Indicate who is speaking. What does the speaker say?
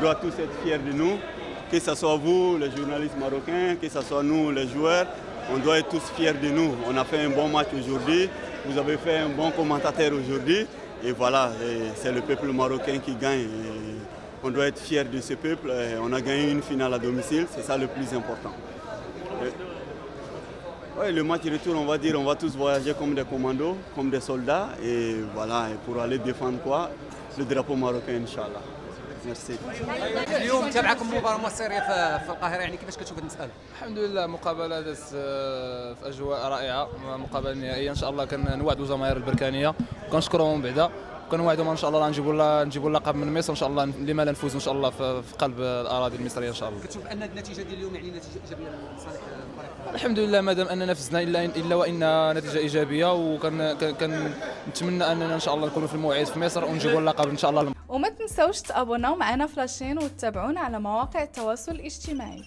Speaker 1: doit tous être fiers de nous, que ce soit vous, les journalistes marocains, que ce soit nous, les joueurs, on doit être tous fiers de nous. On a fait un bon match aujourd'hui, vous avez fait un bon commentateur aujourd'hui, et voilà, c'est le peuple marocain qui gagne. on doit être fiers de ce peuple. On a gagné une finale à domicile, c'est ça le plus important. Oui, le match retour, on va dire, on va tous voyager comme des commandos, comme des soldats, et voilà, pour aller défendre quoi? Le drapeau marocain, Inch'Allah. ميرسي
Speaker 2: اليوم تابعكم مباراة مصيرية في القاهرة يعني كيفاش كتشوف المساله
Speaker 3: الحمد لله مقابلة دازت في أجواء رائعة مقابلة نهائية. إن شاء الله كنوعدوا جماهير البركانية. كنشكرهم بعدا. كنوعدهم إن شاء الله نجيبوا نجيبوا اللقب من مصر إن شاء الله لما لا نفوزوا إن شاء الله في قلب الأراضي المصرية إن شاء الله.
Speaker 2: كتشوف أن النتيجة ديال اليوم يعني نتيجة إيجابية لصالح
Speaker 3: الحمد لله ما دام اننا فزنا إلا إلا وان نتيجة إيجابية وكنتمنى أننا إن شاء الله نكونوا في الموعد في مصر ونجيبوا اللقب إن شاء الله.
Speaker 4: وما تنسوش تابوناو معنا فلاشين وتتابعونا على مواقع التواصل الاجتماعي.